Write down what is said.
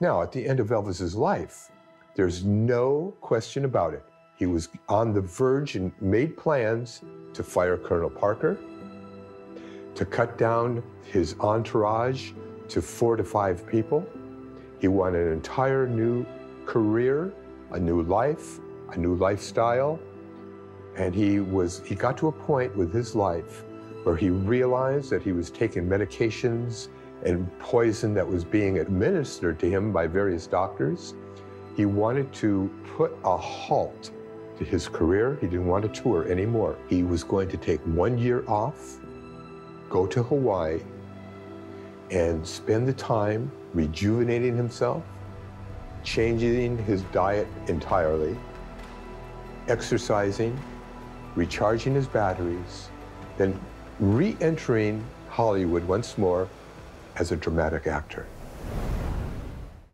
Now, at the end of Elvis's life, there's no question about it. He was on the verge and made plans to fire Colonel Parker, to cut down his entourage to four to five people. He wanted an entire new career, a new life, a new lifestyle. And he was he got to a point with his life where he realized that he was taking medications and poison that was being administered to him by various doctors. He wanted to put a halt to his career. He didn't want to tour anymore. He was going to take one year off, go to Hawaii, and spend the time rejuvenating himself, changing his diet entirely, exercising, recharging his batteries, then re entering Hollywood once more as a dramatic actor.